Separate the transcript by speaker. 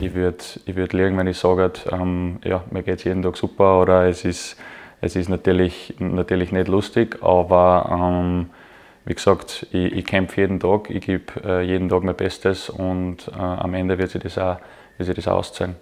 Speaker 1: ich würde ich würd liegen, wenn ich sage, ähm, ja, mir geht es jeden Tag super oder es ist, es ist natürlich, natürlich nicht lustig, aber ähm, wie gesagt, ich, ich kämpfe jeden Tag, ich gebe äh, jeden Tag mein Bestes und äh, am Ende wird sich das auch, wird sich das auszahlen.